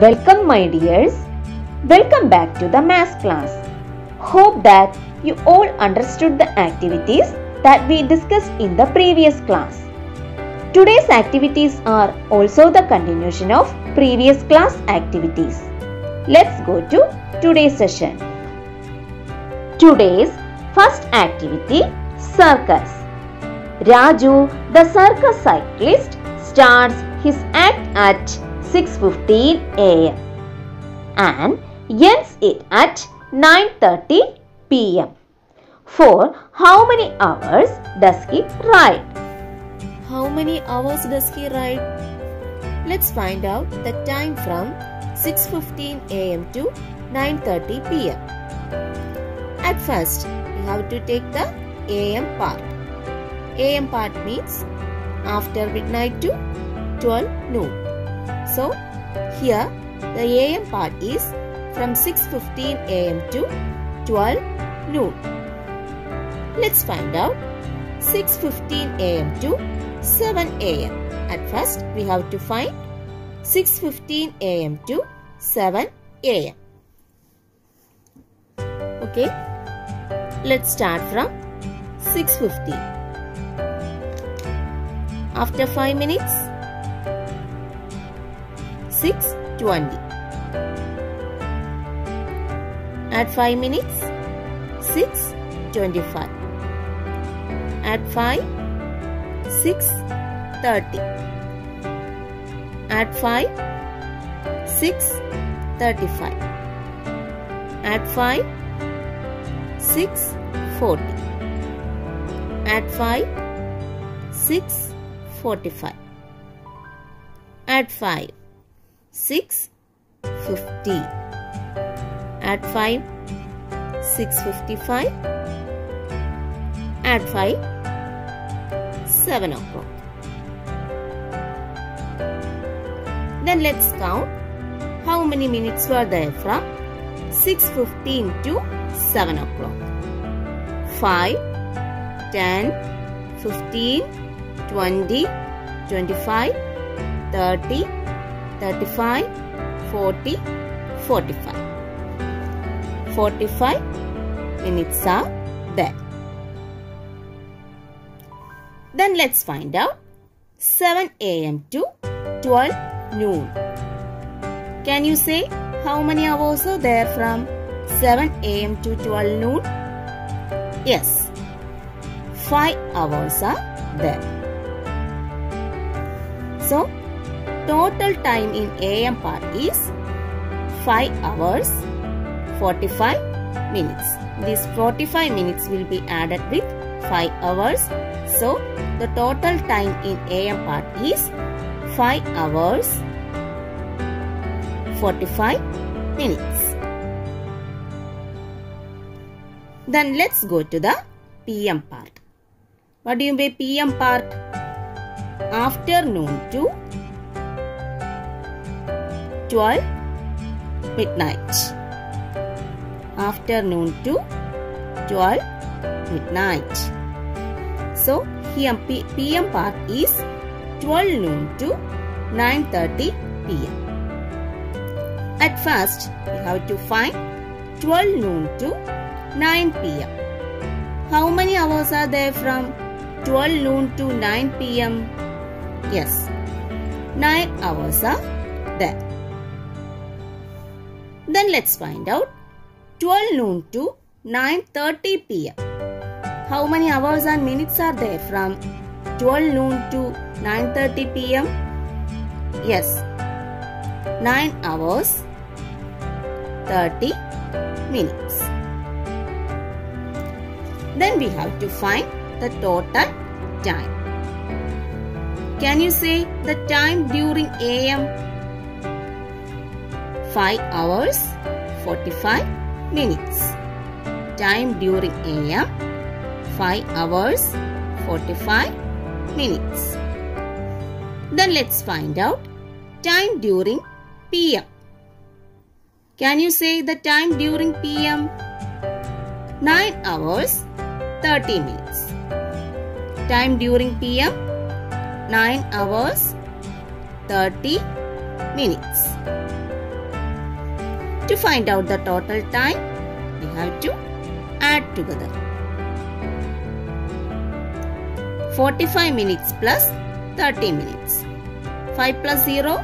Welcome, my dears. Welcome back to the math class. Hope that you all understood the activities that we discussed in the previous class. Today's activities are also the continuation of previous class activities. Let's go to today's session. Today's first activity circus. Raju, the circus cyclist, starts his act at 6:15 a.m. and ends it at 9:30 p.m. For how many hours does he ride? How many hours does he ride? Let's find out the time from 6:15 a.m. to 9:30 p.m. At first, you have to take the a.m. part. a.m. part means after midnight to 12 noon. So, here the a.m. part is from 6:15 a.m. to 12 noon. Let's find out 6:15 a.m. to 7 a.m. At first, we have to find 6:15 a.m. to 7 a.m. Okay, let's start from 6:15. After 5 minutes, 6:20. At 5 minutes, 6:25. At 5, 6:30. At 5, 6:35. At 5, 6:40. At 5, 6:45. At 5, 6:50. At 5, 6:55. At 5, 7 o'clock. Then let's count how many minutes were there from 6.15 to 7 o'clock. 5, 10, 15, 20, 25, 30, 35, 40, 45. 45 minutes are there. Then let's find out 7 a.m. to 12 noon. Can you say how many hours are there from 7 a.m. to 12 noon? Yes, 5 hours are there. So, total time in AM part is 5 hours 45 minutes. This 45 minutes will be added with 5 hours. So, the total time in AM part is 5 hours 45 minutes. Then let's go to the PM part. What do you mean by PM part? Afternoon to 12 midnight. Afternoon to 12 midnight. So here PM part is 12 noon to 9.30 pm. At first, we have to find 12 noon to 9 pm. How many hours are there from 12 noon to 9 pm? Yes, 9 hours are Then let's find out 12 noon to 9.30 pm. How many hours and minutes are there from 12 noon to 9.30 pm? Yes, 9 hours 30 minutes. Then we have to find the total time. Can you say the time during AM? 5 hours 45 minutes. Time during AM 5 hours 45 minutes. Then let's find out time during PM. Can you say the time during PM? 9 hours 30 minutes. Time during PM 9 hours 30 minutes. To find out the total time, we have to add together. 45 minutes plus 30 minutes. 5 plus 0,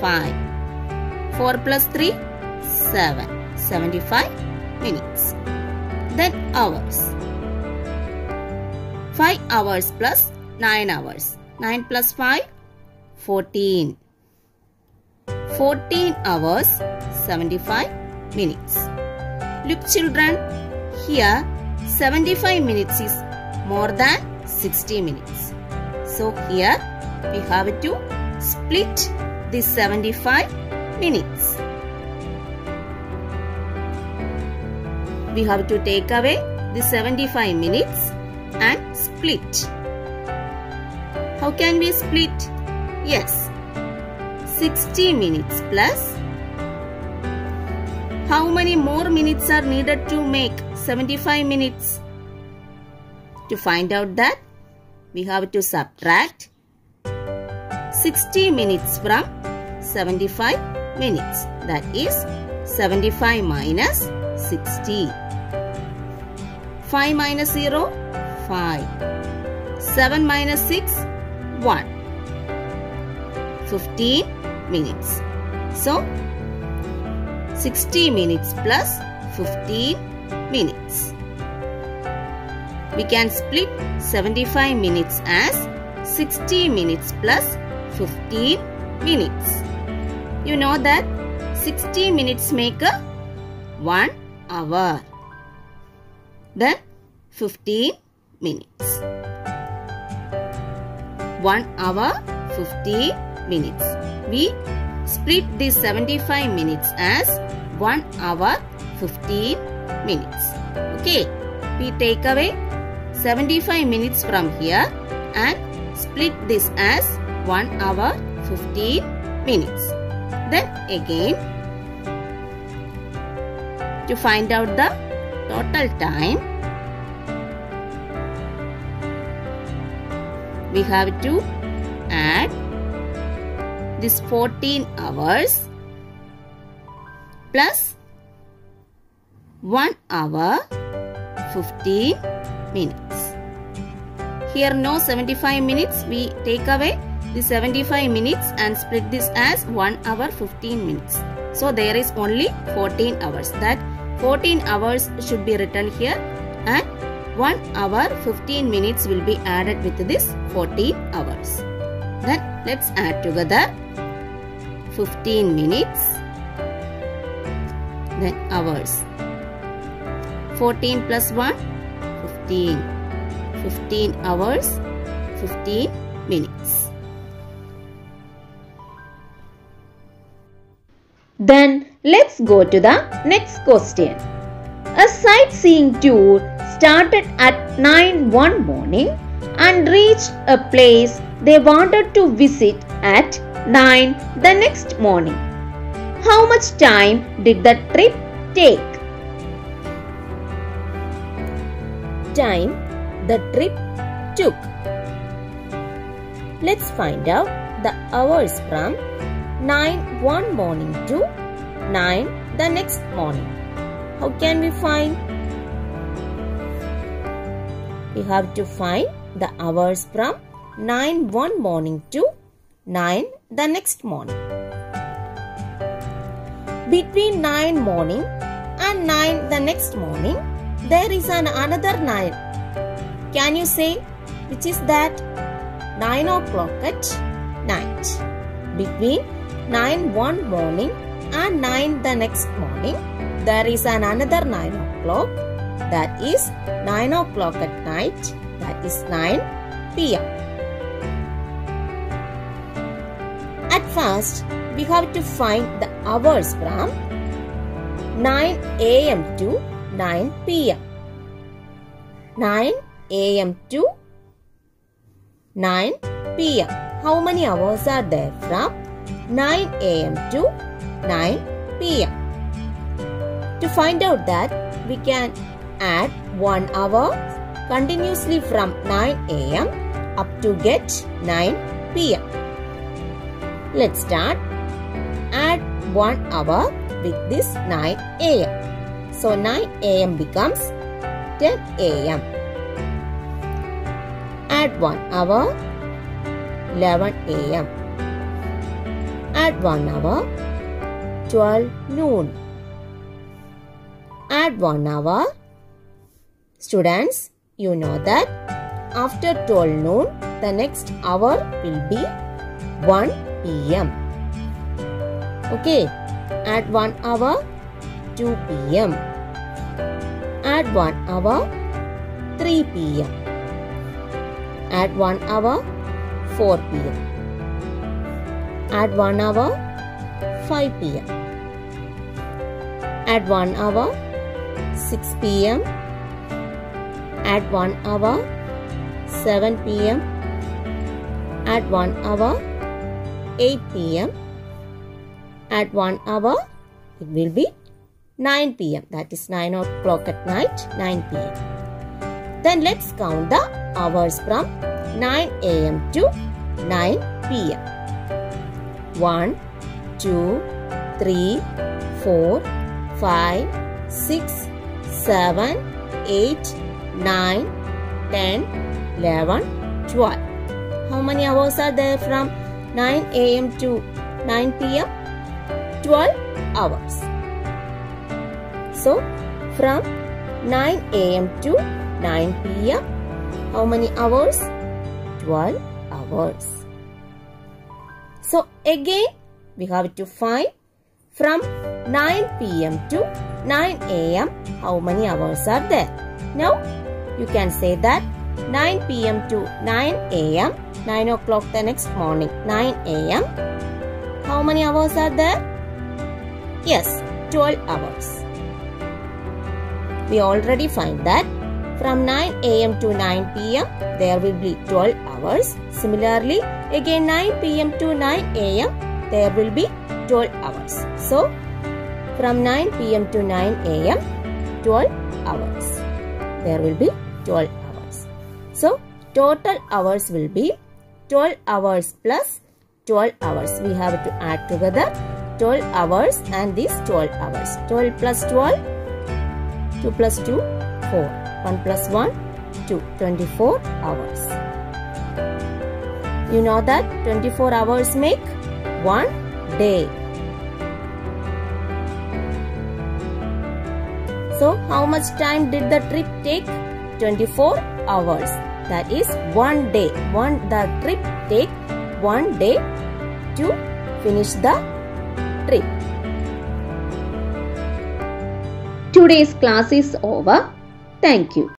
5. 4 plus 3, 7. 75 minutes. Then hours. 5 hours plus 9 hours. 9 plus 5, 14. 14 hours, 75 minutes. Look children, here 75 minutes is more than 60 minutes. So here we have to split this 75 minutes. We have to take away the 75 minutes and split. How can we split? Yes, 60 minutes plus how many more minutes are needed to make 75 minutes? To find out that, we have to subtract 60 minutes from 75 minutes. That is 75 minus 60. 5 minus 0, 5. 7 minus 6, 1. 15 minutes. So, 60 minutes plus 15 minutes. We can split 75 minutes as 60 minutes plus 15 minutes. You know that 60 minutes make a 1 hour. Then 15 minutes. 1 hour 15 minutes. We split this 75 minutes as 1 hour 15 minutes. Okay, we take away 75 minutes from here and split this as 1 hour 15 minutes. Then again, to find out the total time, we have to add this 14 hours plus 1 hour 15 minutes. Here no 75 minutes we take away the 75 minutes and split this as 1 hour 15 minutes. So there is only 14 hours. That 14 hours should be written here and 1 hour 15 minutes will be added with this 14 hours. Then let's add together 15 minutes then hours 14 plus 1 15 15 hours 15 minutes Then let's go to the next question. A sightseeing tour started at 9 one morning and reached a place they wanted to visit at 9 the next morning. How much time did the trip take? time the trip took. Let's find out the hours from 9 one morning to 9 the next morning. How can we find? We have to find the hours from 9 one morning to 9 the next morning. Between 9 morning and 9 the next morning, there is an another 9. Can you say which is that? 9 o'clock at night. Between 9 one morning and 9 the next morning, there is an another 9 o'clock. That is 9 o'clock at night. That is 9 pm. At first, we have to find the hours from 9 am to 9 pm. 9 am to 9 pm. How many hours are there from 9 am to 9 pm? To find out that, we can add 1 hour continuously from 9 am up to get 9 pm. Let's start. Add 1 hour with this 9 a.m. So 9 a.m. becomes 10 a.m. Add 1 hour 11 a.m. Add 1 hour 12 noon. Add 1 hour. Students, you know that after 12 noon, the next hour will be 1 p.m. Okay, add 1 hour 2 p.m. At 1 hour 3 p.m. At 1 hour 4 p.m. At 1 hour 5 p.m. At 1 hour 6 p.m. At 1 hour 7 p.m. At 1 hour 8 p.m. Add 1 hour it will be 9 p.m. That is 9 o'clock at night 9 p.m. Then let's count the hours from 9 a.m. to 9 p.m. 1, 2, 3, 4, 5, 6, 7, 8, 9, 10, 11, 12. How many hours are there from 9 a.m. to 9 p.m.? 12 hours. So, from 9 a.m. to 9 p.m., how many hours? 12 hours. So, again, we have to find from 9 p.m. to 9 a.m. how many hours are there. Now, you can say that 9 p.m. to 9 a.m. 9 o'clock the next morning 9 a.m. How many hours are there? Yes, 12 hours. We already find that from 9 a.m. to 9 p.m. there will be 12 hours. Similarly, again 9 p.m. to 9 a.m. there will be 12 hours. So, from 9 p.m. to 9 a.m. 12 hours. There will be 12 hours. So, total hours will be 12 hours plus 12 hours. We have to add together 12 hours and these 12 hours. 12 plus 12, 2 plus 2, 4. 1 plus 1, 2. 24 hours. You know that 24 hours make 1 day. So, how much time did the trip take? 24 hours. That is one day. One the trip take one day to finish the trip. Today's class is over. Thank you.